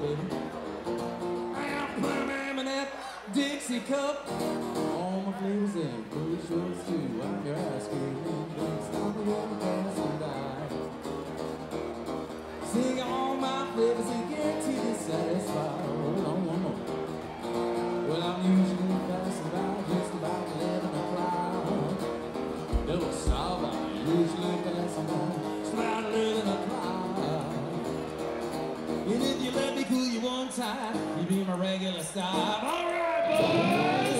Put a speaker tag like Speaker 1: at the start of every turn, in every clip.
Speaker 1: baby. I put them in that Dixie cup. All my flavors in blue shorts too. I'm your ice cream and. I'm the one that's alive. Sing all my flavors And if you let me cool you one time, you'd be my regular star. All right, boys!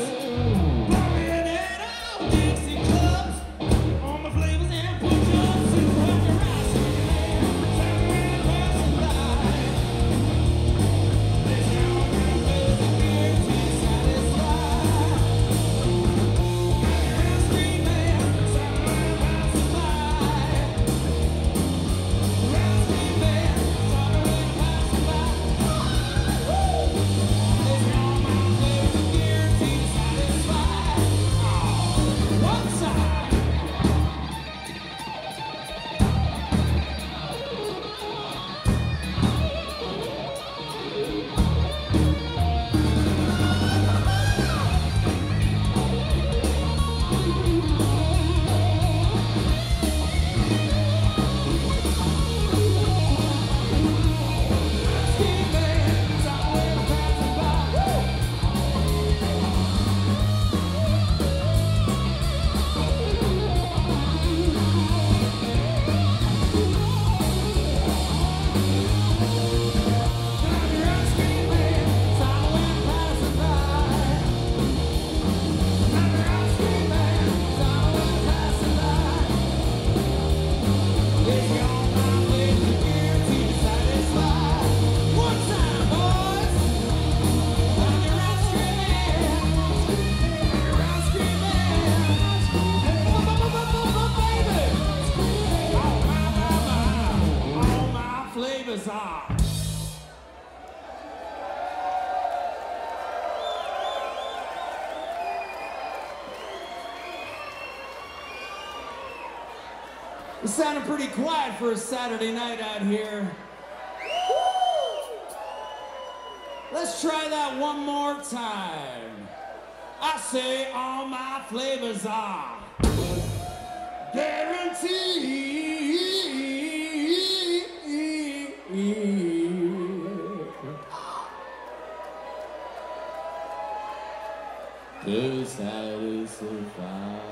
Speaker 1: Flavors are. It sounded pretty quiet for a Saturday night out here. Let's try that one more time. I say all my flavors are guaranteed to satisfy.